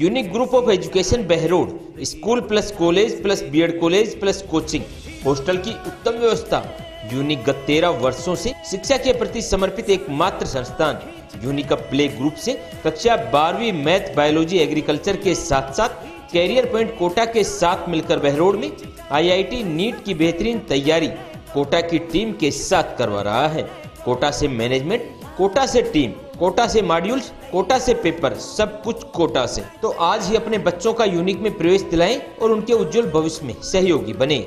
Unique group of education Behror school plus college plus BEd college plus coaching hostel की उत्तम व्यवस्था unique गत तेरह वर्षो से शिक्षा के प्रति समर्पित एकमात्र संस्थान यूनिक प्ले ग्रुप से कक्षा बारहवीं मैथ बायोलॉजी एग्रीकल्चर के साथ साथ कैरियर पॉइंट कोटा के साथ मिलकर बहरोड में आईआईटी नीट की बेहतरीन तैयारी कोटा की टीम के साथ करवा रहा है। कोटा से मैनेजमेंट कोटा से टीम कोटा से मॉड्यूल्स कोटा से पेपर सब कुछ कोटा से। तो आज ही अपने बच्चों का यूनिक में प्रवेश दिलाएँ और उनके उज्जवल भविष्य में सहयोगी बने।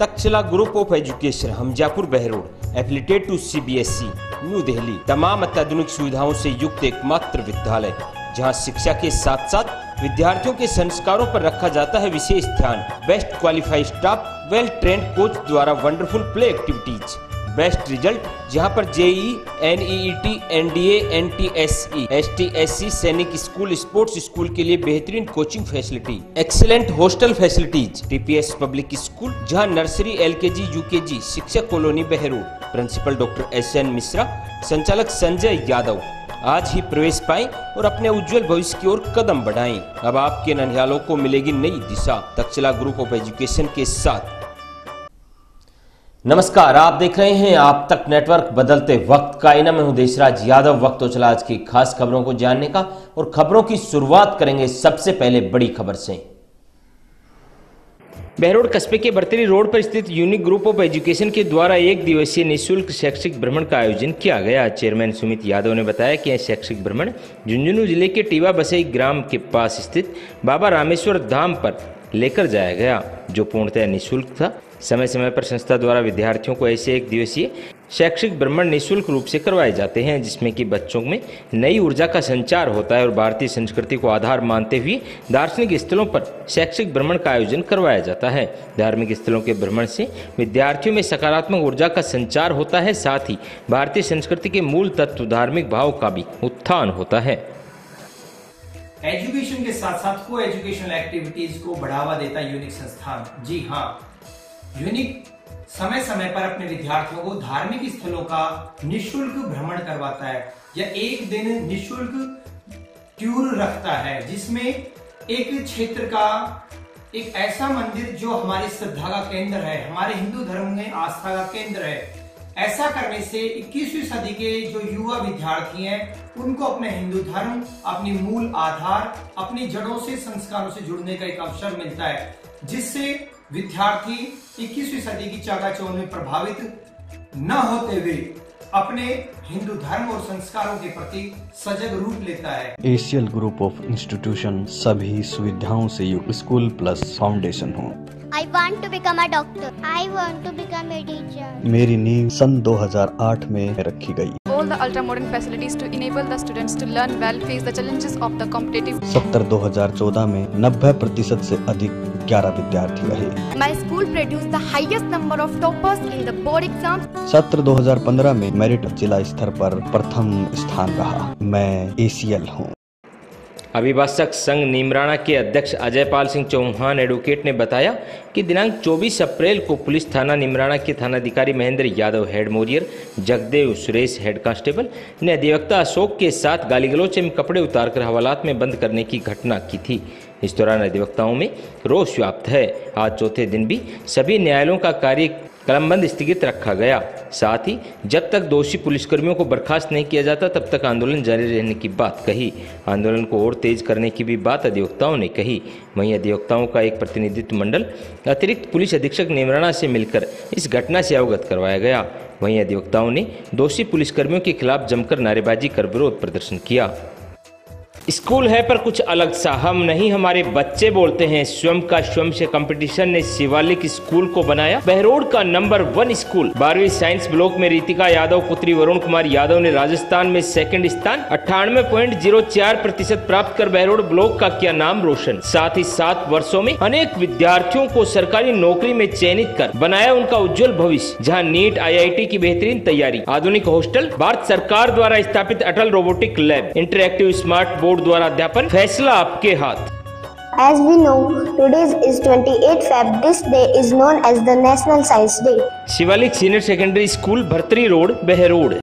Takshashila group of education Hamzapur Behror affiliated to CBSE New Delhi. तमाम अत्याधुनिक सुविधाओं से युक्त एकमात्र विद्यालय, जहाँ शिक्षा के साथ साथ विद्यार्थियों के संस्कारों पर रखा जाता है विशेष ध्यान। Best qualified staff well trained coach द्वारा wonderful play activities best result जहाँ पर JEE, NEET, NDA, NTSE STSC Sainik school, sports school के लिए बेहतरीन coaching facility, excellent hostel facilities, TPS public school, जहाँ नर्सरी, एलकेजी, यूकेजी शिक्षक colony Behror. Principal doctor S N Mishra, संचालक संजय यादव, आज ही प्रवेश पाएँ और अपने उज्जवल भविष्य की ओर कदम बढ़ाएँ। अब आपके ननिहालों को मिलेगी नई दिशा। तक्षशिला ग्रुप ऑफ़ एजुकेशन के साथ। नमस्कार, आप देख रहे हैं आप तक नेटवर्क। बदलते वक्त का इना मैं हूँ देशराज यादव। वक्त तो चला आज की खास खबरों को जानने का और खबरों की शुरुआत करेंगे सबसे पहले बड़ी खबर से। बहरोड कस्बे के बर्तरी रोड पर स्थित यूनिक ग्रुप ऑफ़ एजुकेशन के द्वारा एक दिवसीय निशुल्क शैक्षिक भ्रमण का आयोजन किया गया। चेयरमैन सुमित यादव ने बताया कि यह शैक्षिक भ्रमण झुंझुनू ज़िले के टीवा बसई ग्राम के पास स्थित बाबा रामेश्वर धाम पर लेकर जाया गया, जो पूर्णतः निःशुल्क था। समय समय पर संस्था द्वारा विद्यार्थियों को ऐसे एक दिवसीय शैक्षिक भ्रमण निःशुल्क रूप से करवाए जाते हैं, जिसमें कि बच्चों में नई ऊर्जा का संचार होता है और भारतीय संस्कृति को आधार मानते हुए दार्शनिक स्थलों पर शैक्षिक भ्रमण का आयोजन करवाया जाता है। धार्मिक स्थलों के भ्रमण से विद्यार्थियों में सकारात्मक ऊर्जा का संचार होता है, साथ ही भारतीय संस्कृति के मूल तत्व धार्मिक भाव का भी उत्थान होता है। एजुकेशन के साथ साथ को एजुकेशनल एक्टिविटीज़ को बढ़ावा देता यूनिक संस्थान। जी हाँ यूनिक समय समय पर अपने विद्यार्थियों को धार्मिक स्थलों का निशुल्क भ्रमण करवाता है। या एक दिन निशुल्क टूर रखता है, जिसमें एक क्षेत्र का, एक ऐसा मंदिर जो हमारी श्रद्धा का केंद्र है, हमारे हिंदू धर्म में आस्था का केंद्र है। ऐसा करने से 21वीं सदी के जो युवा विद्यार्थी हैं, उनको अपने हिंदू धर्म, अपनी मूल आधार, अपनी जड़ों से, संस्कारों से जुड़ने का एक अवसर मिलता है, जिससे विद्यार्थी 21वीं सदी की चाकाचौंध में प्रभावित न होते हुए अपने हिंदू धर्म और संस्कारों के प्रति सजग रूप लेता है एशियल ग्रुप ऑफ़ इंस्टीट्यूशन सभी सुविधाओं से युक्त स्कूल प्लस फाउंडेशन हो I want to become a doctor. I want to become a teacher. मेरी नींव सन 2008 में रखी गई all the ultra modern facilities to enable the students to learn well, face the challenges of the competitive. सत्तर 2014 में 90 प्रतिशत से अधिक 11 विद्यार्थी रहे। My school produced the highest number of toppers in the board exams. सत्र 2015 में मेरिट जिला स्तर पर प्रथम स्थान रहा। मैं एसीएल हूँ। अभिभाषक संघ नीमराणा के अध्यक्ष अजय पाल सिंह चौहान एडवोकेट ने बताया कि दिनांक 24 अप्रैल को पुलिस थाना निमराना के थानाधिकारी महेंद्र यादव हेड मोरियर जगदेव सुरेश हेड कांस्टेबल ने अधिवक्ता अशोक के साथ गाली गलोच में कपड़े उतारकर हवालात में बंद करने की घटना की थी। इस दौरान अधिवक्ताओं में रोष व्याप्त है। आज चौथे दिन भी सभी न्यायालयों का कार्य कलमबंद स्थगित रखा गया। साथ ही, जब तक दोषी पुलिसकर्मियों को बर्खास्त नहीं किया जाता, तब तक आंदोलन जारी रहने की बात कही। आंदोलन को और तेज करने की भी बात अधिवक्ताओं ने कही। वहीं अधिवक्ताओं का एक प्रतिनिधित्व मंडल, अतिरिक्त पुलिस अधीक्षक निमराना से मिलकर इस घटना से अवगत करवाया गया। वहीं अधिवक्ताओं ने दोषी पुलिसकर्मियों के खिलाफ जमकर नारेबाजी कर विरोध प्रदर्शन किया। स्कूल है पर कुछ अलग सा। हम नहीं, हमारे बच्चे बोलते हैं, स्वयं का स्वयं से कंपटीशन ने शिवालिक स्कूल को बनाया। बहरोड का नंबर वन स्कूल। बारहवीं साइंस ब्लॉक में रितिका यादव, पुत्री वरुण कुमार यादव ने राजस्थान में सेकंड स्थान, अट्ठानवे पॉइंट ज़ीरो चार प्रतिशत प्राप्त कर बहरोड ब्लॉक का किया नाम रोशन। साथ ही सात वर्षो में अनेक विद्यार्थियों को सरकारी नौकरी में चयनित कर बनाया उनका उज्जवल भविष्य, जहाँ नीट आईआईटी की बेहतरीन तैयारी। आधुनिक हॉस्टल भारत सरकार द्वारा स्थापित Atal robotic lab interactive smart board द्वारा अध्यापन फैसला आपके हाथ As we know, today is 28 Feb. This day is known as the National Science Day. Shivalik senior secondary school Bhartari road Behror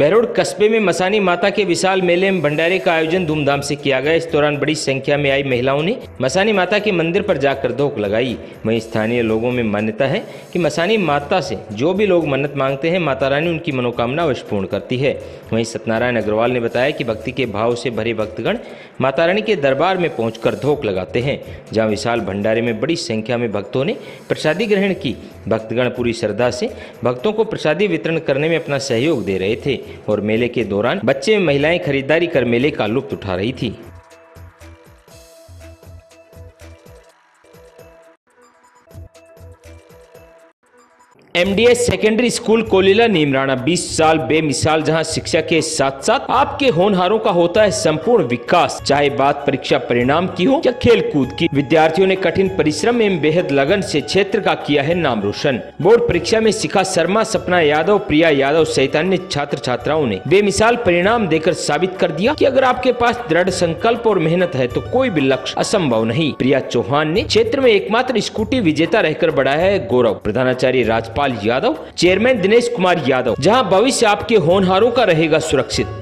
Behror कस्बे में मसानी माता के विशाल मेले में भंडारे का आयोजन धूमधाम से किया गया। इस दौरान बड़ी संख्या में आई महिलाओं ने मसानी माता के मंदिर पर जाकर धोख लगाई। वहीं स्थानीय लोगों में मान्यता है कि मसानी माता से जो भी लोग मन्नत मांगते हैं, माता रानी उनकी मनोकामना अवश्य पूर्ण करती है। वहीं सत्यनारायण अग्रवाल ने बताया कि भक्ति के भाव से भरे भक्तगण माता रानी के दरबार में पहुंचकर धोख लगाते हैं, जहाँ विशाल भंडारे में बड़ी संख्या में भक्तों ने प्रसादी ग्रहण की। भक्तगण पूरी श्रद्धा से भक्तों को प्रसादी वितरण करने में अपना सहयोग दे रहे थे। और मेले के दौरान बच्चे महिलाएँ खरीदारी कर मेले का लुप्त उठा रही थी। MDS secondary school Kolila Neemrana 20 साल बेमिसाल जहाँ शिक्षा के साथ साथ आपके होनहारों का होता है संपूर्ण विकास, चाहे बात परीक्षा परिणाम की हो या खेल कूद की। विद्यार्थियों ने कठिन परिश्रम एवं बेहद लगन से क्षेत्र का किया है नाम रोशन। बोर्ड परीक्षा में शिखा शर्मा, सपना यादव, प्रिया यादव सहित अन्य छात्र छात्राओं ने बेमिसाल परिणाम देकर साबित कर दिया की अगर आपके पास दृढ़ संकल्प और मेहनत है तो कोई भी लक्ष्य असंभव नहीं। प्रिया चौहान ने क्षेत्र में एकमात्र स्कूटी विजेता रहकर बढ़ाया है गौरव। प्रधानाचार्य राजपाल यादव चेयरमैन दिनेश कुमार यादव जहाँ भविष्य आपके होनहारों का रहेगा सुरक्षित।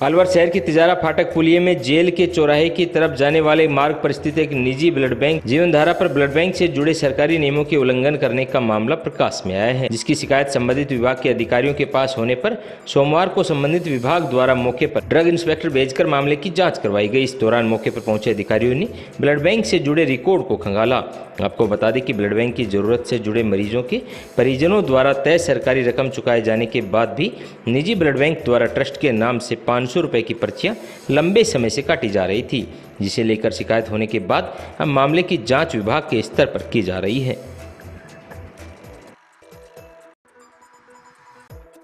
अलवर शहर के तिजारा फाटक पुलिये में जेल के चौराहे की तरफ़ जाने वाले मार्ग पर स्थित एक निजी ब्लड बैंक जीवन धारा पर ब्लड बैंक से जुड़े सरकारी नियमों के उल्लंघन करने का मामला प्रकाश में आया है, जिसकी शिकायत संबंधित विभाग के अधिकारियों के पास होने पर सोमवार को संबंधित विभाग द्वारा मौके पर ड्रग इंस्पेक्टर भेजकर मामले की जाँच करवाई गई। इस दौरान मौके पर पहुँचे अधिकारियों ने ब्लड बैंक से जुड़े रिकॉर्ड को खंगाला। आपको बता दें कि ब्लड बैंक की ज़रूरत से जुड़े मरीजों के परिजनों द्वारा तय सरकारी रकम चुकाए जाने के बाद भी निजी ब्लड बैंक द्वारा ट्रस्ट के नाम से पाँच सौ रुपये की पर्चियाँ लंबे समय से काटी जा रही थी, जिसे लेकर शिकायत होने के बाद अब मामले की जाँच विभाग के स्तर पर की जा रही है।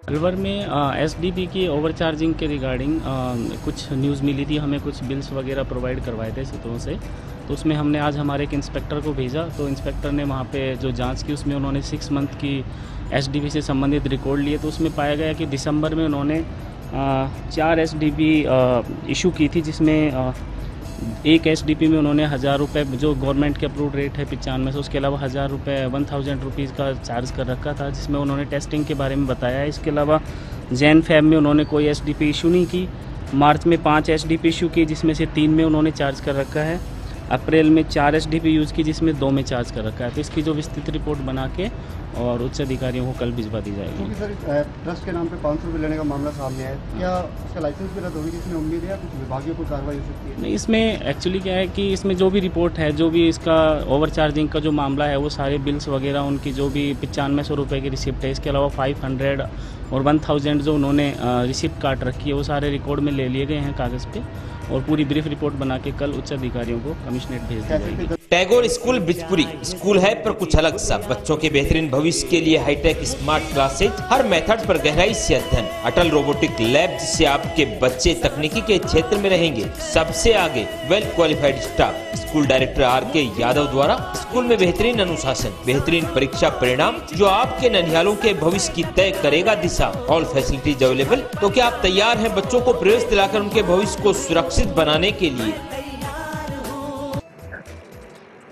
अलवर में एस की ओवर चार्जिंग के रिगार्डिंग कुछ न्यूज़ मिली थी, हमें कुछ बिल्स वगैरह प्रोवाइड करवाए थे सूत्रों से। तो उसमें हमने आज हमारे एक इंस्पेक्टर को भेजा तो इंस्पेक्टर ने वहाँ पे जो जाँच की, उसमें उन्होंने सिक्स मंथ की एस से संबंधित रिकॉर्ड लिए तो उसमें पाया गया कि दिसंबर में उन्होंने चार एस डी पी इशू की थी जिसमें एक एस डी पी में उन्होंने हज़ार रुपये जो गवर्नमेंट के अप्रूव रेट है पचानवे सौ, उसके अलावा हज़ार रुपये वन थाउज़ेंड रुपीज़ का चार्ज कर रखा था, जिसमें उन्होंने टेस्टिंग के बारे में बताया। इसके अलावा जैन फैब में उन्होंने कोई एस डी पी इशू नहीं की। मार्च में पाँच एस डी पी इशू की, जिसमें से तीन में उन्होंने चार्ज कर रखा है। अप्रैल में चार एस यूज़ की जिसमें दो में चार्ज कर रखा है। तो इसकी जो विस्तृत रिपोर्ट बना के और उच्च अधिकारियों को कल भिजवा दी जाएगी। क्योंकि सर ट्रस्ट के नाम पे पाँच सौ रुपये लेने का मामला सामने है। क्या उसका लाइसेंस भी रद्द होगी जिसमें उम्मीद है या कुछ विभागीय को कार्रवाई हो सकती है? नहीं इसमें एक्चुअली क्या है कि इसमें जो भी रिपोर्ट है जो भी इसका ओवर चार्जिंग का जो मामला है वो सारे बिल्स वगैरह उनकी जो भी पचानवे सौ रुपये की रिसिप्ट है इसके अलावा फाइव हंड्रेड और वन थाउज़ेंड जो उन्होंने रिसिप्ट काट रखी है वो सारे रिकॉर्ड में ले लिए गए हैं कागज़ पे। और पूरी ब्रीफ रिपोर्ट बना के कल उच्च अधिकारियों को कमिश्नरेट भेज दी जाएगी। टैगोर स्कूल बिजपुरी। स्कूल है पर कुछ अलग सा। बच्चों के बेहतरीन भविष्य के लिए हाईटेक, स्मार्ट क्लासेज, हर मेथड पर गहराई से अध्ययन। अटल रोबोटिक लैब जिससे आपके बच्चे तकनीकी के क्षेत्र में रहेंगे। सबसे आगे well qualified staff school director R K Yadav द्वारा स्कूल में बेहतरीन अनुशासन, बेहतरीन परीक्षा परिणाम जो आपके ननिहालों के भविष्य की तय करेगा दिशा। ऑल फैसिलिटीज़ अवेलेबल तो क्या आप तैयार हैं बच्चों को प्रवेश दिलाकर उनके भविष्य को सुरक्षित बनाने के लिए?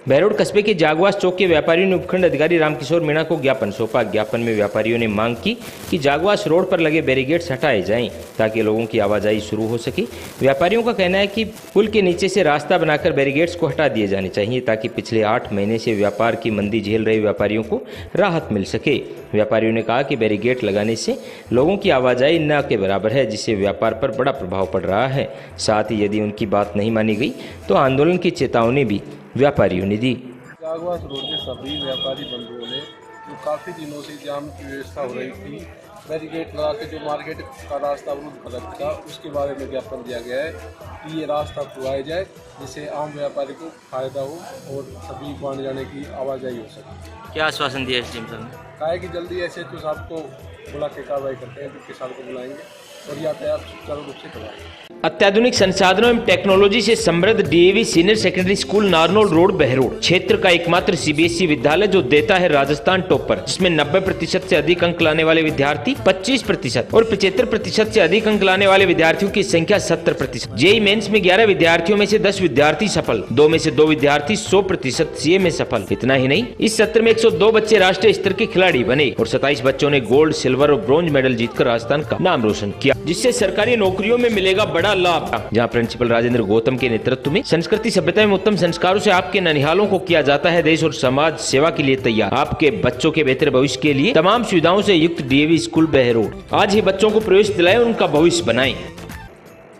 बहरोड कस्बे के जागवास चौक के व्यापारियों ने उपखंड अधिकारी रामकिशोर मीणा को ज्ञापन सौंपा। ज्ञापन में व्यापारियों ने मांग की कि जागवास रोड पर लगे बैरिगेड्स हटाए जाएँ, ताकि लोगों की आवाजाही शुरू हो सके। व्यापारियों का कहना है कि पुल के नीचे से रास्ता बनाकर बैरिगेड्स को हटा दिए जाने चाहिए, ताकि पिछले आठ महीने से व्यापार की मंदी झेल रहे व्यापारियों को राहत मिल सके। व्यापारियों ने कहा कि बैरिगेड लगाने से लोगों की आवाजाही न के बराबर है, जिससे व्यापार पर बड़ा प्रभाव पड़ रहा है। साथ ही यदि उनकी बात नहीं मानी गई तो आंदोलन की चेतावनी भी व्यापारियों ने दी। कागवास रोड के सभी व्यापारी बंधुओं ने जो काफ़ी दिनों से जाम की व्यवस्था हो रही थी बैरिकेड लगा के जो मार्केट का रास्ता अवरुद्ध कर रखा था उसके बारे में ज्ञापन दिया गया है कि ये रास्ता खुआया जाए जिससे आम व्यापारी को फ़ायदा हो और सभी को आने जाने की आवाजाही हो सके। क्या आश्वासन दिया एस डी कहा है कि जल्दी ऐसे तो साहब को बुला के कार्रवाई करते हैं जो किसान को बुलाएँगे। और यातायात सुचारू रूप से करवाएँ। अत्याधुनिक संसाधनों एवं टेक्नोलॉजी से समृद्ध DAV senior secondary school Narnaul road Behror क्षेत्र का एकमात्र सीबीएसई विद्यालय जो देता है राजस्थान टॉपर जिसमें 90 प्रतिशत ऐसी अधिक अंक लाने वाले विद्यार्थी 25 प्रतिशत और 75 प्रतिशत ऐसी अधिक अंक लाने वाले विद्यार्थियों की संख्या 70 प्रतिशत। जेई मेन्स में 11 विद्यार्थियों में ऐसी दस विद्यार्थी सफल, दो में ऐसी दो विद्यार्थी सौ प्रतिशत में सफल। इतना ही नहीं, इस सत्र में 102 बच्चे राष्ट्रीय स्तर के खिलाड़ी बने और 27 बच्चों ने गोल्ड, सिल्वर और ब्रॉन्ज मेडल जीतकर राजस्थान का नाम रोशन किया। जिससे सरकारी नौकरियों में मिलेगा बड़ा लाभ। जहाँ प्रिंसिपल राजेंद्र गौतम के नेतृत्व में संस्कृति सभ्यता में उत्तम संस्कारों ऐसी आपके ननिहालों को किया जाता है देश और समाज सेवा के लिए तैयार। आपके बच्चों के बेहतर भविष्य के लिए तमाम सुविधाओं ऐसी युक्त डीएवी स्कूल बहरोड आज ही बच्चों को प्रवेश दिलाए, उनका भविष्य बनाए।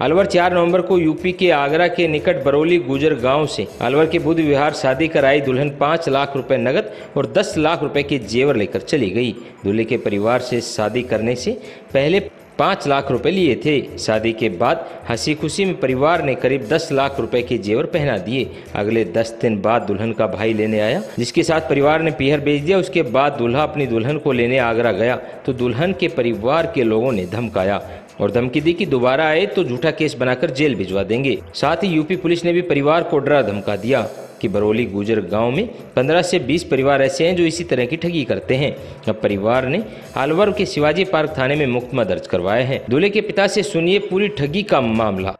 अलवर 4 नवंबर को यूपी के आगरा के निकट बरौली गुजर गाँव से अलवर के बुद्ध विहार शादी कर आई दुल्हन पाँच लाख रुपए नगद और 10 लाख रुपए के जेवर लेकर चली गई। दूल्हे के परिवार से शादी करने से पहले पाँच लाख रुपए लिए थे। शादी के बाद हँसी खुशी में परिवार ने करीब दस लाख रुपए के जेवर पहना दिए। अगले दस दिन बाद दुल्हन का भाई लेने आया, जिसके साथ परिवार ने पीहर बेच दिया। उसके बाद दूल्हा अपनी दुल्हन को लेने आगरा गया तो दुल्हन के परिवार के लोगों ने धमकाया और धमकी दी कि दोबारा आए तो झूठा केस बनाकर जेल भिजवा देंगे। साथ ही यूपी पुलिस ने भी परिवार को डरा धमका दिया। कि बरौली गुजर गाँव में 15 से 20 परिवार ऐसे हैं जो इसी तरह की ठगी करते हैं। अब परिवार ने अलवर के शिवाजी पार्क थाने में मुकदमा दर्ज करवाया है। दूल्हे के पिता से सुनिए पूरी ठगी का मामला।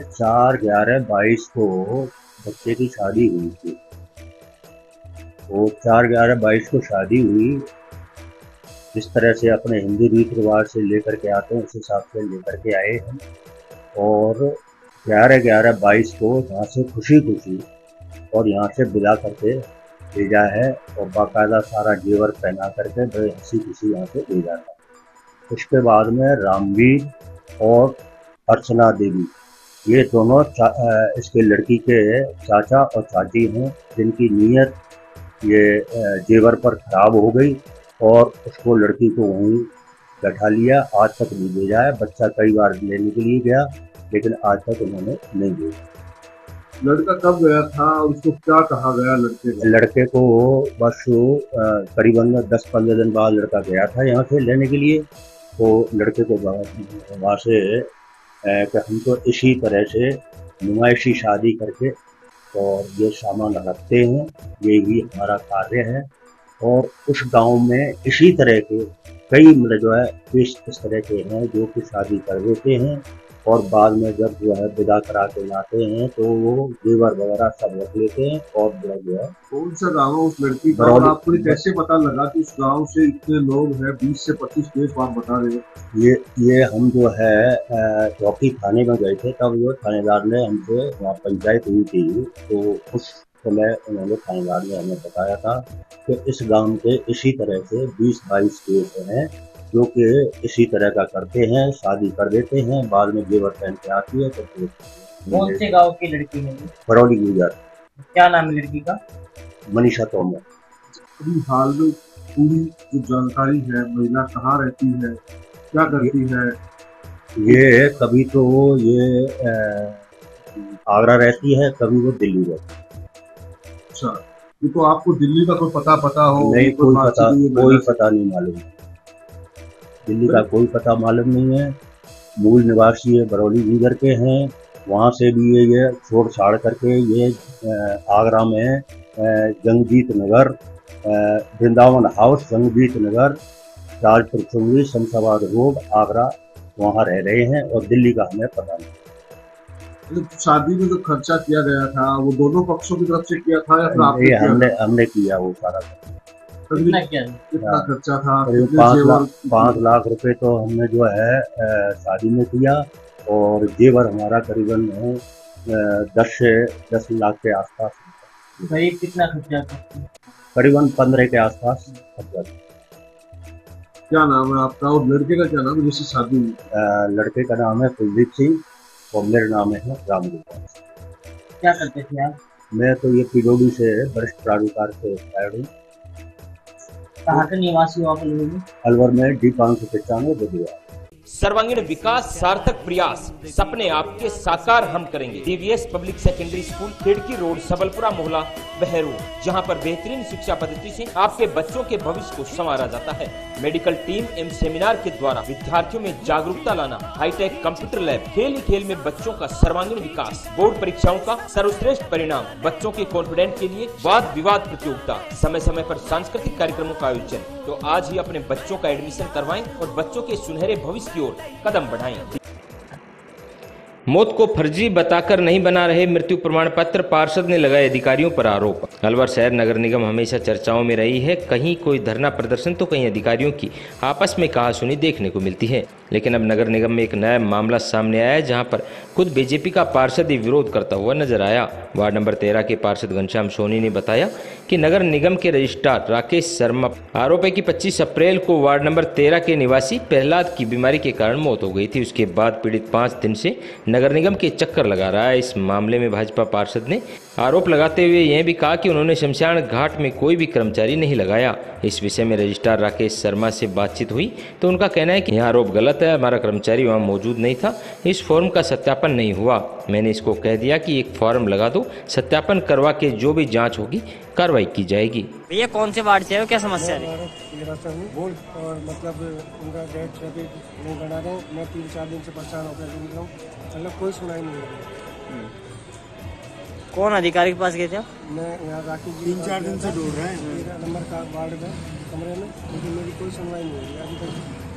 चार ग्यारह बाईस को बच्चे की शादी हुई थी। तो चार ग्यारह बाईस को शादी हुई। जिस तरह से अपने हिंदू रीति रिवाज से लेकर के आते हैं, उस हिसाब से लेकर के आए हैं। और ग्यारह ग्यारह बाईस को यहाँ से खुशी खुशी और यहाँ से विदा करके भेजा है और बाकायदा सारा जेवर पहना करके बड़े हँसी खुशी यहाँ से भेजा था उसके बाद में रामवीर और अर्चना देवी, ये दोनों इसके लड़की के चाचा और चाची हैं, जिनकी नीयत ये जेवर पर खराब हो गई और उसको लड़की को वहीं बैठा लिया, आज तक नहीं भेजा है, बच्चा कई बार लेने के लिए गया लेकिन आज तक उन्होंने नहीं भेजा लड़का कब गया था? उसको क्या कहा गया लड़के को? लड़के को बस करीबन दस पंद्रह दिन बाद लड़का गया था यहाँ से लेने के लिए। तो लड़के को वहाँ से कि हम तो इसी तरह से नुमाइशी शादी करके और ये सामान रखते हैं। यही हमारा कार्य है और उस गाँव में इसी तरह के कई मतलब जो है इस तरह के हैं जो कि शादी कर देते हैं। और बाद में जब जो है विदा करा के लाते हैं तो वो जेवर वगैरह सब रख लेते हैं और जो है कौन सा गाँव उस लड़की का? और आपको कैसे पता लगा कि उस गाँव से इतने लोग हैं बीस से पच्चीस केस आप बता रहे ये ये हम जो है चौकी थाने में गए थे तब जो थानेदार ने हमसे वहाँ पंचायत हुई थी तो उस समय उन्होंने थानेदार ने हमें बताया था कि इस गाँव के इसी तरह से 20-22 केस हैं। जो कि इसी तरह का करते हैं शादी कर देते हैं बाद में जेवर पहन के आती है तो कौन से गाँव की लड़की है बरौली गुजर क्या नाम है लड़की का? मनीषा तोमर। अभी हाल में पूरी जो जानकारी है महिला कहाँ रहती है क्या करती है? ये कभी तो ये आगरा रहती है कभी वो दिल्ली रहती है। अच्छा ये तो आपको दिल्ली का कोई पता पता हो नहीं कोई पता कोई पता नहीं मालूम। दिल्ली का कोई पता मालूम नहीं है। मूल निवासी है बरौली गुजर के हैं। वहाँ से भी ये ये छोड़ छाड़ करके ये आगरा में जंगजीत नगर वृंदावन हाउस जंगजीत नगर राजपुर चुंगी शमशाबाद रोड आगरा वहाँ रह रहे हैं और दिल्ली का हमें पता नहीं। मतलब शादी में जो खर्चा किया गया था वो दोनों पक्षों की तरफ़ से किया था या फिर आपने हमने हमने किया वो सारा कितना किया? कितना खर्चा था। पाँच लाख पाँच रुपए तो हमने जो है शादी में किया और जेवर हमारा करीबन दस से दस लाख के आसपास। करीब कितना खर्चा था? करीबन पंद्रह के आसपास खर्चा क्या नाम है आपका? और लड़के का क्या नाम है जिससे शादी हुई? लड़के का नाम है कुलदीप सिंह और मेरा नाम है राम गोपाल। क्या करते थे आप? मैं तो ये पिडोडी से वरिष्ठ प्राधिकार से रिटायर्ड हूँ। कहाँ के निवासी हो आप लोग अलवर में डी पाँच सौ पचानवे बजुआ सर्वांगीण विकास, सार्थक प्रयास, सपने आपके साकार हम करेंगे। DVS public secondary school Khidki road, Sabalpura, Mohla, Behror, जहाँ पर बेहतरीन शिक्षा पद्धति से आपके बच्चों के भविष्य को संवारा जाता है। मेडिकल टीम एवं सेमिनार के द्वारा विद्यार्थियों में जागरूकता लाना हाईटेक कंप्यूटर लैब खेल खेल में बच्चों का सर्वांगीण विकास बोर्ड परीक्षाओं का सर्वश्रेष्ठ परिणाम, बच्चों के कॉन्फिडेंट के लिए वाद विवाद प्रतियोगिता समय समय आरोप सांस्कृतिक कार्यक्रमों का आयोजन। तो आज ही अपने बच्चों का एडमिशन करवाएँ और बच्चों के सुनहरे भविष्य की ओर कदम बढ़ाएँ। मौत को फर्जी बताकर नहीं बना रहे मृत्यु प्रमाण पत्र, पार्षद ने लगाए अधिकारियों पर आरोप। अलवर शहर नगर निगम हमेशा चर्चाओं में रही है, कहीं कोई धरना प्रदर्शन तो कहीं अधिकारियों की आपस में कहा सुनी देखने को मिलती है। लेकिन अब नगर निगम में एक नया मामला सामने आया है, जहाँ पर खुद बीजेपी का पार्षद ही विरोध करता हुआ नज़र आया। वार्ड नंबर तेरह के पार्षद घनश्याम सोनी ने बताया कि नगर निगम के रजिस्ट्रार राकेश शर्मा आरोप है कि 25 अप्रैल को वार्ड नंबर 13 के निवासी प्रहलाद की बीमारी के कारण मौत हो गई थी। उसके बाद पीड़ित पाँच दिन से नगर निगम के चक्कर लगा रहा है। इस मामले में भाजपा पार्षद ने आरोप लगाते हुए यह भी कहा कि उन्होंने शमशान घाट में कोई भी कर्मचारी नहीं लगाया। इस विषय में रजिस्ट्रार राकेश शर्मा से बातचीत हुई तो उनका कहना है कि यह आरोप गलत है हमारा कर्मचारी वहाँ मौजूद नहीं था इस फॉर्म का सत्यापन नहीं हुआ। मैंने इसको कह दिया कि एक फॉर्म लगा दो सत्यापन करवा के जो भी जाँच होगी कार्रवाई की जाएगी। भैया कौन से वार्ड से है? क्या समस्या है? और मतलब उनका डेट बना रहे। मैं तीन चार दिन से परेशान होकर घूम रहा मतलब कोई सुनाई नहीं कौन अधिकारी के पास गए थे आप? मैं यहाँ राकेश जी तीन चार दिन से ढूंढ रहे हैं। नंबर का वार्ड में कमरे में लेकिन मेरी कोई सुनवाई नहीं हो रही अभी तक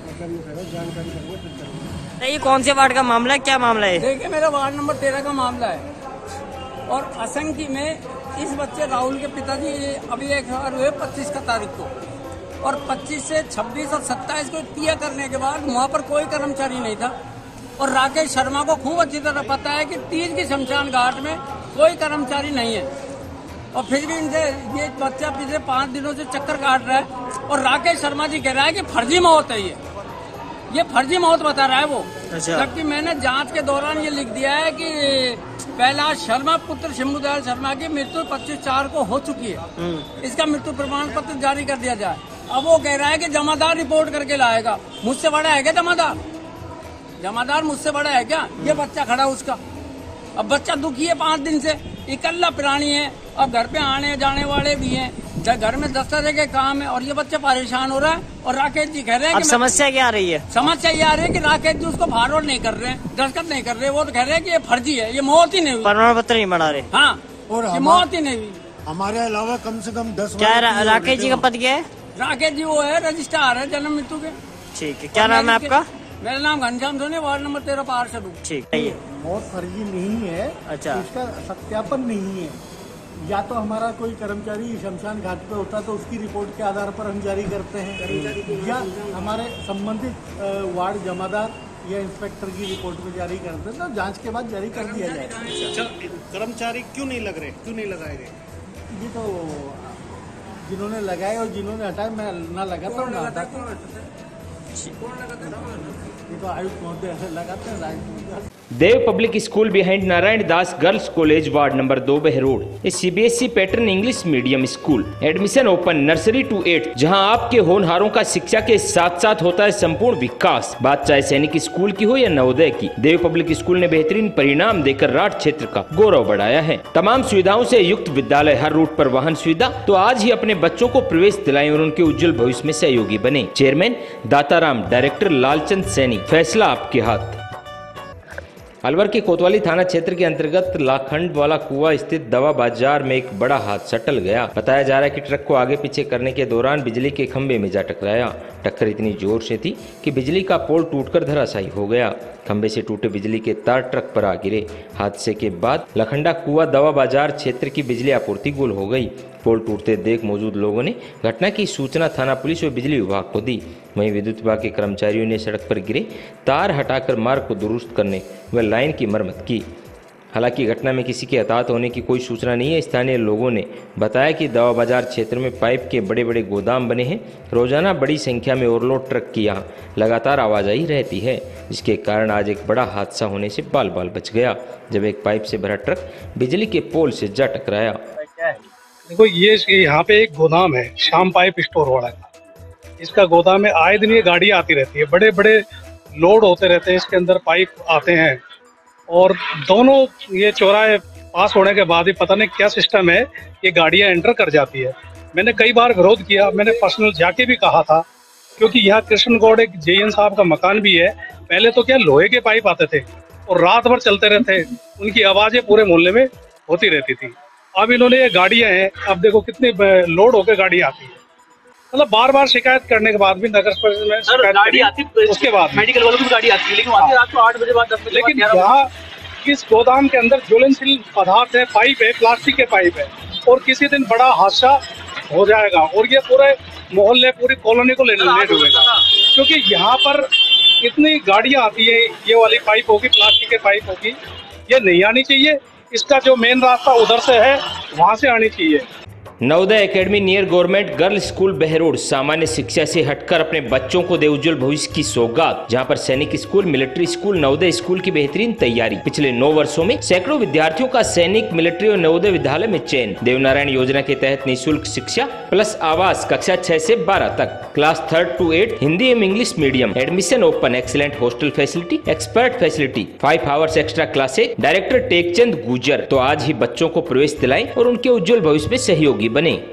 मतलब नहीं कर जानकारी करेंगे फिर करेंगे। ये कौन से वार्ड का मामला है? क्या मामला है? देखिए मेरा वार्ड नंबर तेरह का मामला है। और असंख्य में इस बच्चे राहुल के पिताजी अभी एक बार हुए पच्चीस का तारीख को। और 25 से 26 और 27 को क्रिया करने के बाद वहाँ पर कोई कर्मचारी नहीं था। और राकेश शर्मा को खूब अच्छी तरह पता है कि तीज की शमशान घाट में कोई कर्मचारी नहीं है। और फिर भी इनसे ये बच्चा पिछले पाँच दिनों से चक्कर काट रहा है और राकेश शर्मा जी कह रहा है कि फर्जी मौत है ये। ये फर्जी मौत बता रहा है वो। अच्छा। जबकि मैंने जाँच के दौरान ये लिख दिया है कि पहला शर्मा पुत्र शंभुदयाल शर्मा की मृत्यु पच्चीस चार को हो चुकी है। इसका मृत्यु प्रमाण पत्र जारी कर दिया जाए। अब वो कह रहा है कि जमादार रिपोर्ट करके लाएगा। मुझसे बड़ा है क्या जमादार? जमादार मुझसे बड़ा है क्या? ये बच्चा खड़ा उसका। अब बच्चा दुखी है पाँच दिन से। इकल्ला प्राणी है। अब घर पे आने जाने वाले भी हैं। ज- घर में दस तरह के काम है और ये बच्चा परेशान हो रहा है और राकेश जी कह रहे हैं कि समस्या क्या आ रही है? समस्या ये आ रही है कि राकेश जी उसको फॉरवर्ड नहीं कर रहे हैं दस्तखत नहीं कर रहे वो तो कह रहे हैं कि ये फर्जी है ये मौत ही नहीं हुई। प्रमाण पत्र नहीं बना रहे। हाँ और ये मौत ही नहीं हुई। हमारे अलावा कम से कम दस क्या रा, राकेश जी का पद क्या है? राकेश जी वो है रजिस्ट्रार है जन्म मृत्यु के। ठीक है क्या नाम है आपका? मेरा नाम घनश्याम सोनी वार्ड नंबर तेरह पार्षद हूँ ठीक। है मौत फर्जी नहीं है अच्छा। इसका सत्यापन नहीं है। या तो हमारा कोई कर्मचारी शमशान घाट पे होता तो उसकी रिपोर्ट के आधार पर हम जारी करते हैं। या हमारे संबंधित वार्ड जमादार या इंस्पेक्टर की रिपोर्ट में जारी करते हैं तो जाँच के बाद जारी कर दिया जाए। कर्मचारी क्यों नहीं लग रहे? क्यों नहीं लगाए गए? ये तो जिन्होंने लगाए और जिन्होंने हटाए मैं ना लगाता हूँ? ना हटाता ये तो आयुक्त महोदय लगाते हैं आयुक्त महोदय Dev public school behind Narayan Das girls college ward number दो Behror a CBSE pattern English medium school. Admission open nursery to eight जहाँ आपके होनहारों का शिक्षा के साथ साथ होता है संपूर्ण विकास। बात चाहे सैनिक स्कूल की हो या नवोदय की, देव पब्लिक स्कूल ने बेहतरीन परिणाम देकर राठ क्षेत्र का गौरव बढ़ाया है। तमाम सुविधाओं ऐसी युक्त विद्यालय हर रूट आरोप वाहन सुविधा तो आज ही अपने बच्चों को प्रवेश दिलाए और उनके उज्जवल भविष्य में सहयोगी बने। चेयरमैन दाताराम डायरेक्टर लालचंद सैनी, फैसला आपके हाथ। अलवर के कोतवाली थाना क्षेत्र के अंतर्गत लाखंड वाला कुआ स्थित दवा बाज़ार में एक बड़ा हादसा टल गया। बताया जा रहा है कि ट्रक को आगे पीछे करने के दौरान बिजली के खंभे में जा टकराया। टक्कर इतनी ज़ोर से थी कि बिजली का पोल टूटकर धराशायी हो गया। खंभे से टूटे बिजली के तार ट्रक पर आ गिरे। हादसे के बाद लखंडा कुआ दवा बाज़ार क्षेत्र की बिजली आपूर्ति गुल हो गई। पोल टूटते देख मौजूद लोगों ने घटना की सूचना थाना पुलिस और बिजली विभाग को दी। वहीं विद्युत विभाग के कर्मचारियों ने सड़क पर गिरे तार हटाकर मार्ग को दुरुस्त करने व लाइन की मरम्मत की। हालाँकि घटना में किसी के हताहत होने की कोई सूचना नहीं है। स्थानीय लोगों ने बताया कि दवा बाज़ार क्षेत्र में पाइप के बड़े बड़े गोदाम बने हैं। रोज़ाना बड़ी संख्या में ओवरलोड ट्रक की यहाँ लगातार आवाजाही रहती है, जिसके कारण आज एक बड़ा हादसा होने से बाल बाल बच गया। जब एक पाइप से भरा ट्रक बिजली के पोल से जा टकराया। देखो, ये यहाँ पे एक गोदाम है श्याम पाइप स्टोर वाला का। इसका गोदाम में आए दिन ये गाड़ी आती रहती है। बड़े बड़े लोड होते रहते हैं, इसके अंदर पाइप आते हैं। और दोनों ये चौराहे पास होने के बाद ही पता नहीं क्या सिस्टम है, ये गाड़ियाँ एंटर कर जाती है। मैंने कई बार विरोध किया, मैंने पर्सनल जाके भी कहा था, क्योंकि यहाँ कृष्ण गौड़ एक जेएन साहब का मकान भी है। पहले तो क्या लोहे के पाइप आते थे और रात भर चलते रहते, उनकी आवाज़ें पूरे मोहल्ले में होती रहती थी। अब इन्होंने ये गाड़ियाँ हैं, अब देखो कितनी लोड होकर गाड़ी आती है। मतलब बार बार शिकायत करने के बाद भी नगर परिषद में शिकायत गाड़ी आती है, उसके बाद मेडिकल वालों की गाड़ी आती है लेकिन से रात को आठ बजे बाद दस बजे लेकिन यहाँ इस गोदाम के अंदर ज्वलनशील पदार्थ है पाइप है प्लास्टिक के पाइप है और किसी दिन बड़ा हादसा हो जाएगा और ये पूरे मोहल्ले पूरी कॉलोनी को ले लेट हुएगा क्योंकि यहाँ पर इतनी गाड़ियाँ आती है ये वाली पाइप होगी प्लास्टिक के पाइप होगी ये नहीं आनी चाहिए। इसका जो मेन रास्ता उधर से है वहाँ से आनी चाहिए। Navodaya academy near government girl school Behror सामान्य शिक्षा से हटकर अपने बच्चों को दे उज्जवल भविष्य की सौगात, जहाँ पर Sainik school, military school, Navodaya school की बेहतरीन तैयारी। पिछले नौ वर्षों में सैकड़ों विद्यार्थियों का सैनिक, मिलिट्री और नवोदय विद्यालय में चयन। देवनारायण योजना के तहत निःशुल्क शिक्षा प्लस आवास कक्षा छह ऐसी बारह तक। Class third to eight, Hindi एवं English medium. Admission open, excellent hostel facility, expert facility. Five hours extra classes director Tekchand Gujar. तो आज ही बच्चों को प्रवेश दिलाए और उनके उज्जवल भविष्य में सहयोगी बने।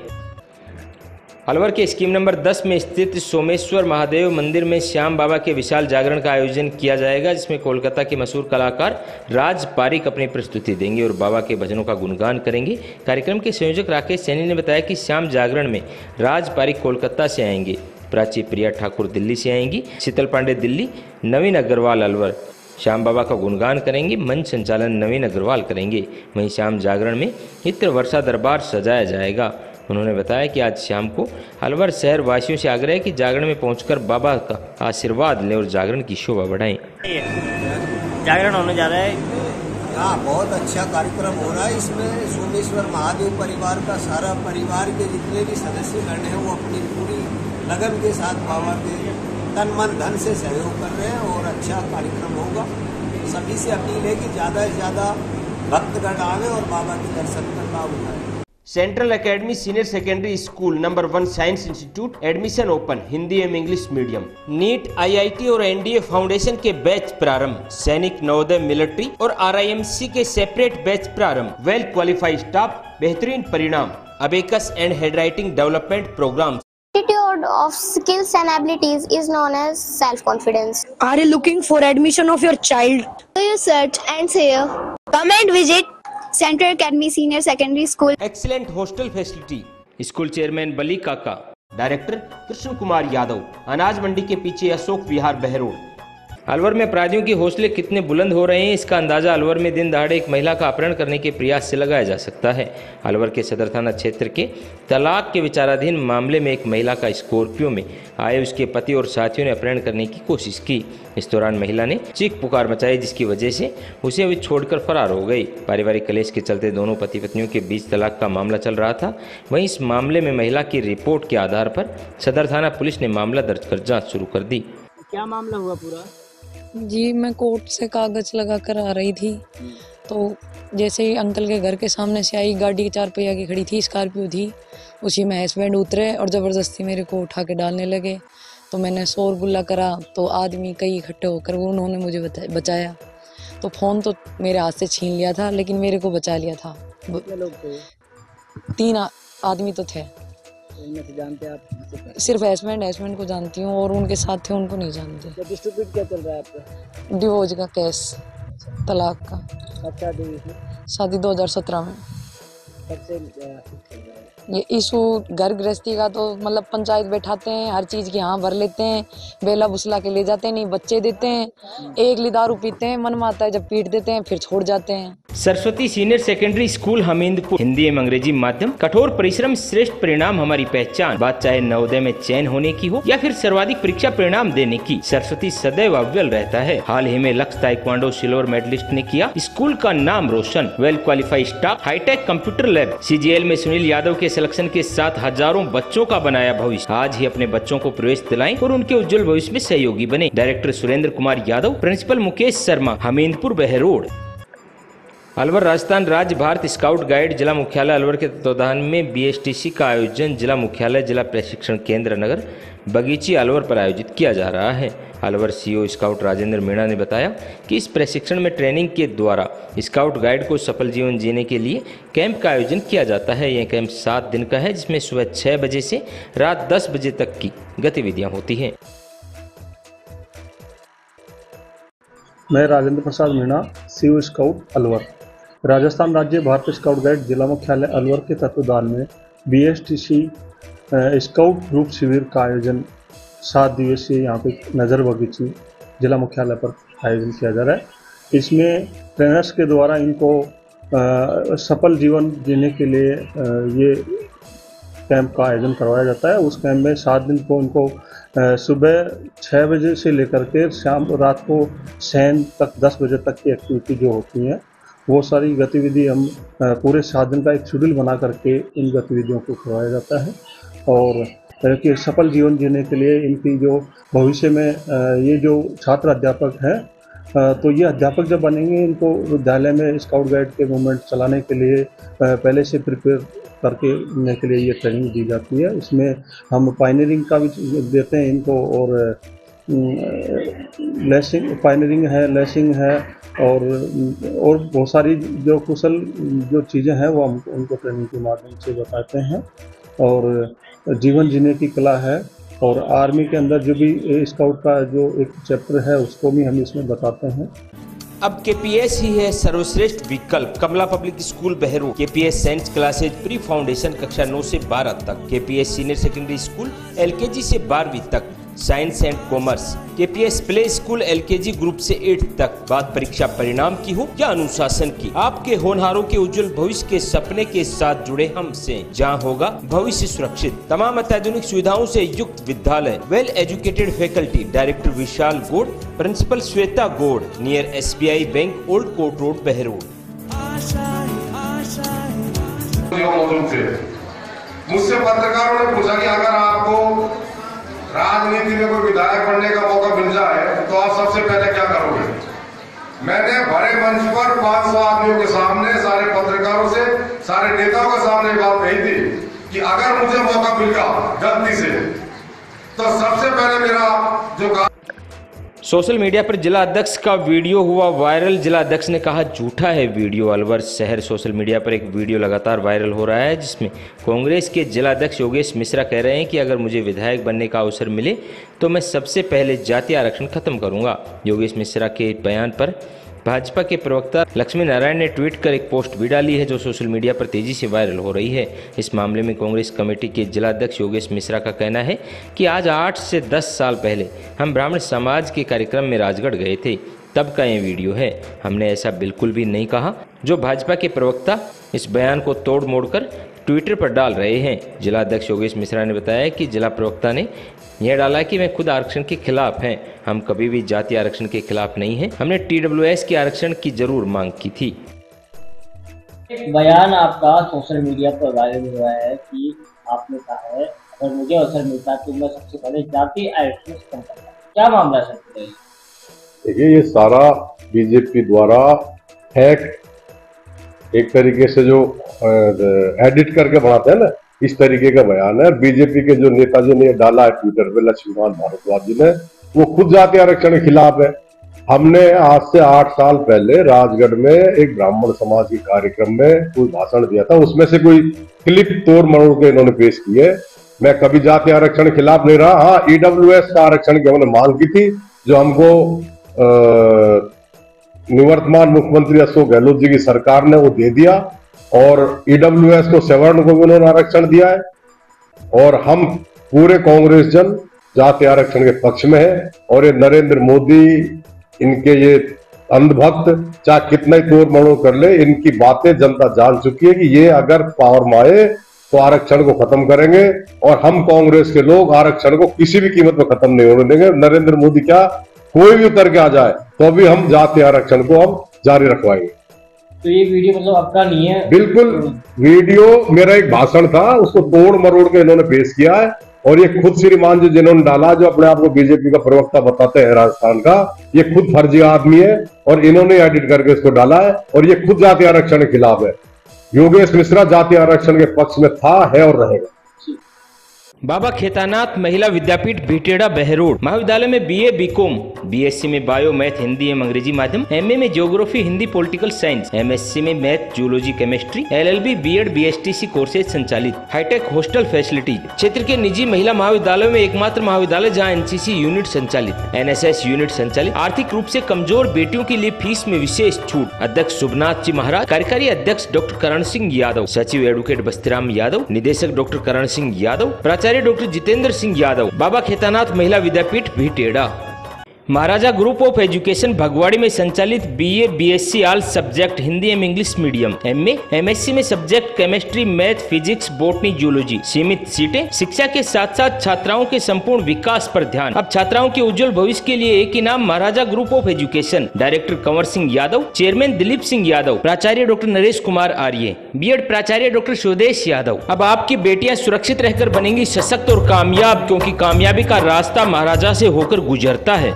अलवर के स्कीम नंबर 10 में स्थित सोमेश्वर महादेव मंदिर में श्याम बाबा के विशाल जागरण का आयोजन किया जाएगा, जिसमें कोलकाता के मशहूर कलाकार राज पारिक अपनी प्रस्तुति देंगे और बाबा के भजनों का गुणगान करेंगे। कार्यक्रम के संयोजक राकेश सैनी ने बताया कि श्याम जागरण में राज पारिक कोलकाता से आएँगे। प्राची प्रिया ठाकुर दिल्ली से आएँगी। शीतल पांडे दिल्ली, नवीन अग्रवाल अलवर। श्याम बाबा का गुणगान करेंगे मंच संचालन नवीन अग्रवाल करेंगे। वहीं श्याम जागरण में इत्र वर्षा दरबार सजाया जाएगा। उन्होंने बताया कि आज शाम को अलवर शहर वासियों से आग्रह है कि जागरण में पहुंचकर बाबा का आशीर्वाद लें और जागरण की शोभा बढ़ाएँ। जागरण होने जा रहा है। हाँ बहुत अच्छा कार्यक्रम हो रहा है इसमें। सोमेश्वर महादेव परिवार का सारा परिवार के जितने भी सदस्यगण हैं वो अपनी पूरी लगन के साथ बाबा के तन मन धन से सहयोग कर रहे हैं और अच्छा कार्यक्रम होगा। सभी से अपील है कि ज़्यादा से ज़्यादा भक्तगण आवे और बाबा के दर्शन का लाभ उठाएँ। Central academy senior secondary school number one science institute admission open Hindi एवं इंग्लिश मीडियम नीट आईआईटी और एनडीए फाउंडेशन के बैच प्रारंभ, सैनिक नवोदय मिलिट्री और आरआईएमसी के सेपरेट बैच प्रारंभ. वेल क्वालिफाइड स्टाफ बेहतरीन परिणाम. Abacus and handwriting development programme Attitude of skills and abilities is known as self-confidence. Are you looking for admission of your child? Do you search and say, Come and visit Central Academy Senior Secondary School. Excellent hostel facility. School chairman Bali Kaka. Director Krishna Kumar Yadav अनाज मंडी के पीछे अशोक विहार बहरोड अलवर में अपराधियों के हौसले कितने बुलंद हो रहे हैं, इसका अंदाज़ा अलवर में दिन दहाड़े एक महिला का अपहरण करने के प्रयास से लगाया जा सकता है। अलवर के सदर थाना क्षेत्र के तलाक के विचाराधीन मामले में एक महिला का स्कॉर्पियो में आए उसके पति और साथियों ने अपहरण करने की कोशिश की। इस दौरान महिला ने चीख पुकार मचाई, जिसकी वजह से उसे अभी छोड़कर फरार हो गई। पारिवारिक कलेश के चलते दोनों पति पत्नियों के बीच तलाक का मामला चल रहा था। वहीं इस मामले में महिला की रिपोर्ट के आधार पर सदर थाना पुलिस ने मामला दर्ज कर जाँच शुरू कर दी। क्या मामला हुआ पूरा? जी मैं कोर्ट से कागज़ लगा कर आ रही थी। तो जैसे ही अंकल के घर के सामने से आई गाड़ी चार पहिया की खड़ी थी स्कॉर्पियो थी उसी में हस्बैंड उतरे और ज़बरदस्ती मेरे को उठा के डालने लगे। तो मैंने शोर गुल्ला करा तो आदमी कई इकट्ठे होकर वो उन्होंने मुझे बचाया। तो फ़ोन तो मेरे हाथ से छीन लिया था लेकिन मेरे को बचा लिया थे। तीन आदमी तो थे। इनमें से जानते आप सिर्फ़ एसमेंट एसमेंट को जानती हूँ और उनके साथ थे उनको नहीं जानते। क्या डिस्ट्रीब्यूट क्या चल रहा है आपका? डिवोर्स का केस तलाक का। शादी दो हज़ार सत्रह 2017 में। ये इशू घर गृहस्थी का तो मतलब पंचायत बैठाते हैं हर चीज़ की हाँ भर लेते हैं बेला बुसला के ले जाते हैं नहीं बच्चे देते हैं एक ली दारू पीते हैं मन में आता है जब पीट देते हैं फिर छोड़ जाते हैं। Saraswati senior secondary school Hamidpur. Hindi एवं अंग्रेज़ी माध्यम। कठोर परिश्रम श्रेष्ठ परिणाम हमारी पहचान। बात चाहे नवोदय में चयन होने की हो या फिर सर्वाधिक परीक्षा परिणाम देने की। सरस्वती सदैव अव्वल रहता है। हाल ही में लक्ष्य ताइक्वांडो सिल्वर मेडलिस्ट ने किया स्कूल का नाम रोशन। Well qualified staff hitech computer lab CGL में सुनील यादव के सिलेक्शन के साथ हज़ारों बच्चों का बनाया भविष्य। आज ही अपने बच्चों को प्रवेश दिलाएँ और उनके उज्जवल भविष्य में सहयोगी बने। डायरेक्टर सुरेंद्र कुमार यादव प्रिंसिपल मुकेश शर्मा हमीदपुर बहरोड अलवर राजस्थान राज्य भारत स्काउट गाइड जिला मुख्यालय अलवर के तत्वाधान में बीएसटीसी का आयोजन जिला मुख्यालय, जिला प्रशिक्षण केंद्र नगर, बगीची अलवर पर आयोजित किया जा रहा है। अलवर सीओ स्काउट राजेंद्र मीणा ने बताया कि इस प्रशिक्षण में ट्रेनिंग के द्वारा स्काउट गाइड को सफल जीवन जीने के लिए कैंप का आयोजन किया जाता है। यह कैंप सात दिन का है, जिसमें सुबह छः बजे से रात दस बजे तक की गतिविधियाँ होती हैं। मैं राजेंद्र प्रसाद मीणा सीओ स्काउट, अलवर। राजस्थान राज्य भारतीय स्काउट गाइड जिला मुख्यालय अलवर के तत्वदान में बीएसटीसी स्काउट ग्रुप शिविर का आयोजन सात दिवसीय यहाँ पे नज़र बगीची जिला मुख्यालय पर आयोजन किया जा रहा है। इसमें ट्रेनर्स के द्वारा इनको सफल जीवन जीने के लिए अ, ये कैंप का आयोजन करवाया जाता है। उस कैंप में सात दिन को इनको सुबह छः बजे से लेकर के शाम रात को शयन तक दस बजे तक की एक्टिविटी जो होती हैं वो सारी गतिविधि हम पूरे सात दिन का एक शेड्यूल बना करके इन गतिविधियों को करवाया जाता है। और कि सफल जीवन जीने के लिए इनकी जो भविष्य में ये जो छात्र अध्यापक हैं तो ये अध्यापक जब बनेंगे, इनको विद्यालय में स्काउट गाइड के मूवमेंट चलाने के लिए पहले से प्रिपेयर करके के लिए ये ट्रेनिंग दी जाती है। इसमें हम पाइनरिंग का भी देते हैं इनको और लेसिंग, पाइनरिंग है, लेसिंग है और और बहुत सारी जो कुशल जो चीज़ें हैं वो हम उनको ट्रेनिंग के माध्यम से बताते हैं। और जीवन जीने की कला है और आर्मी के अंदर जो भी स्काउट का जो एक चैप्टर है, उसको भी हम इसमें बताते हैं। अब के पी एस ही है सर्वश्रेष्ठ विकल्प। कमला public school, Behror. K P S science classes pre foundation कक्षा 9 से 12 तक। K P S senior secondary school L K G से 12वीं तक। Science and commerce K P S play school L K G group ऐसी eight तक। बात परीक्षा परिणाम की हो या अनुशासन की? आपके होनहारों के उज्जवल भविष्य के सपने के साथ जुड़े हमसे जहाँ होगा भविष्य सुरक्षित। तमाम अत्याधुनिक सुविधाओं से युक्त विद्यालय। Well educated faculty director Vishal Gaud principal Shweta Gaud near S B I bank old court road Behror मुझसे पत्रकारों ने पूछा कि अगर आपको राजनीति में कोई विधायक बनने का मौका मिल जाए तो आप सबसे पहले क्या करोगे? मैंने भरे मंच पर 500 आदमियों के सामने, सारे पत्रकारों से, सारे नेताओं के सामने बात कही थी कि अगर मुझे मौका मिल गया गलती से तो सबसे पहले मेरा जो सोशल मीडिया पर जिला अध्यक्ष का वीडियो हुआ वायरल। जिला अध्यक्ष ने कहा, झूठा है वीडियो अलवर शहर। सोशल मीडिया पर एक वीडियो लगातार वायरल हो रहा है, जिसमें कांग्रेस के जिला अध्यक्ष योगेश मिश्रा कह रहे हैं कि अगर मुझे विधायक बनने का अवसर मिले तो मैं सबसे पहले जाति आरक्षण खत्म करूँगा। योगेश मिश्रा के बयान पर भाजपा के प्रवक्ता लक्ष्मी नारायण ने ट्वीट कर एक पोस्ट भी डाली है जो सोशल मीडिया पर तेज़ी से वायरल हो रही है। इस मामले में कांग्रेस कमेटी के जिलाध्यक्ष योगेश मिश्रा का कहना है कि आज आठ से दस साल पहले हम ब्राह्मण समाज के कार्यक्रम में राजगढ़ गए थे। तब का ये वीडियो है। हमने ऐसा बिल्कुल भी नहीं कहा। जो भाजपा के प्रवक्ता इस बयान को तोड़ मोड़ कर ट्विटर पर डाल रहे हैं। जिला अध्यक्ष योगेश मिश्रा ने बताया कि जिला प्रवक्ता ने यह डाला कि मैं खुद आरक्षण के खिलाफ हैं। हम कभी भी जाति आरक्षण के खिलाफ नहीं हैं। हमने टीडब्ल्यूएस के आरक्षण की ज़रूर मांग की थी। एक बयान आपका सोशल मीडिया पर वायरल हुआ है कि आपने कहा है अगर मुझे अवसर मिलता तो मैं सबसे पहले जाति आरक्षण खत्म करता। क्या मामला है? सर देखिए ये सारा बीजेपी द्वारा हैक एक तरीके से जो एडिट करके बनाते हैं ना, इस तरीके का बयान है। बीजेपी के जो नेताजी ने ये डाला है ट्विटर पे, लक्ष्मीकांत भारद्वाज जी ने, वो खुद जाति आरक्षण के खिलाफ है। हमने आज से आठ साल पहले राजगढ़ में एक ब्राह्मण समाज के कार्यक्रम में कोई भाषण दिया था। उसमें से कोई क्लिप तोड़ मरोड़ के इन्होंने पेश किए मैं कभी जाति आरक्षण के खिलाफ नहीं रहा। हाँ ईडब्ल्यूएस का आरक्षण की हमने मांग की थी, जो हमको निवर्तमान मुख्यमंत्री अशोक गहलोत जी की सरकार ने वो दे दिया और ईडब्ल्यूएस को सवर्ण को भी उन्होंने आरक्षण दिया है। और हम पूरे कांग्रेस जन जाति आरक्षण के पक्ष में है और ये नरेंद्र मोदी, इनके ये अंधभक्त, चाहे कितना ही तोड़ मड़ोड़ कर ले, इनकी बातें जनता जान चुकी है कि ये अगर पावर में आए तो आरक्षण को खत्म करेंगे और हम कांग्रेस के लोग आरक्षण को किसी भी कीमत में खत्म नहीं होने देंगे। नरेंद्र मोदी क्या कोई भी उतर के आ जाए तो अभी हम जाति आरक्षण को हम जारी रखवाएँगे। तो ये वीडियो मतलब आपका नहीं है? बिल्कुल वीडियो मेरा एक भाषण था उसको तोड़ मरोड़ के इन्होंने पेश किया है और ये खुद श्रीमान जी जिन्होंने डाला जो अपने आप को बीजेपी का प्रवक्ता बताते हैं राजस्थान का ये खुद फर्जी आदमी है और इन्होंने एडिट करके इसको डाला है और ये खुद जाति आरक्षण के खिलाफ है। योगेश मिश्रा जाति आरक्षण के पक्ष में था है और रहेगा। बाबा खेतानाथ महिला विद्यापीठ बीटेड़ा बहरोड, महाविद्यालय में बीए बीकॉम बीएससी में बायो मैथ हिंदी एवं अंग्रेज़ी माध्यम एमए में geography Hindi political science MSc में math zoology chemistry LLB BEd BSTC courses संचालित हाईटेक हॉस्टल फैसिलिटी क्षेत्र के निजी महिला महाविद्यालयों में एकमात्र महाविद्यालय जहाँ एनसीसी यूनिट संचालित एनएसएस यूनिट संचालित, आर्थिक रूप ऐसी कमज़ोर बेटियों के लिए फ़ीस में विशेष छूट, अध्यक्ष शुभनाथ जी महाराज, कार्यकारी अध्यक्ष डॉक्टर करण सिंह यादव, सचिव एडवोकेट बस्तीराम यादव, निदेशक डॉक्टर करण सिंह यादव, प्राचार्य डॉक्टर जितेंद्र सिंह यादव बाबा खेतानाथ महिला विद्यापीठ Bhitera Maharaja group of education Bhagwadi में संचालित BA BSc all subject Hindi एवं इंग्लिश मीडियम। एमए एमएससी में subject chemistry math physics botany zoology सीमित सीटें, शिक्षा के साथ साथ छात्राओं के संपूर्ण विकास पर ध्यान। अब छात्राओं के उज्जवल भविष्य के लिए एक इनाम Maharaja group of education. Director Kanwar Singh Yadav, chairman Dilip Singh Yadav, प्राचार्य डॉक्टर नरेश कुमार आर्य बीएड प्राचार्य डॉक्टर स्वदेश यादव। अब आपकी बेटियाँ सुरक्षित रहकर बनेंगी सशक्त और कामयाब, क्योंकि कामयाबी का रास्ता महाराजा से होकर गुजरता है।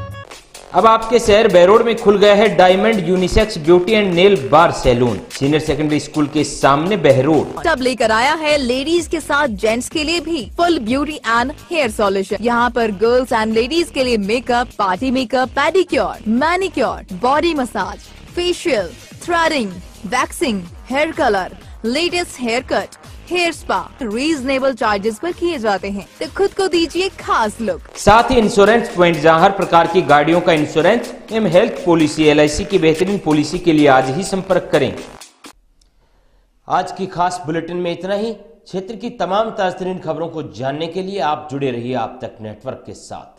अब आपके शहर बैरोड में खुल गया है diamond, unisex, beauty and nail bar salon. Senior secondary school के सामने बहरोड तब लेकर आया है लेडीज़ के साथ जेंट्स के लिए भी full beauty and hair solution. यहाँ पर गर्ल्स एंड लेडीज़ के लिए makeup, party makeup, pedicure, manicure, body massage, facial, threading, waxing, hair colour, latest hair cut hair spa. Reasonable charges पर किए जाते हैं। तो खुद को दीजिए खास लुक साथ ही इंश्योरेंस पॉइंट जहाँ हर प्रकार की गाड़ियों का इंश्योरेंस एवं हेल्थ पॉलिसी एलआईसी की बेहतरीन पॉलिसी के लिए आज ही संपर्क करें। आज की खास बुलेटिन में इतना ही। क्षेत्र की तमाम ताजतरीन खबरों को जानने के लिए आप जुड़े रहिए आप तक नेटवर्क के साथ।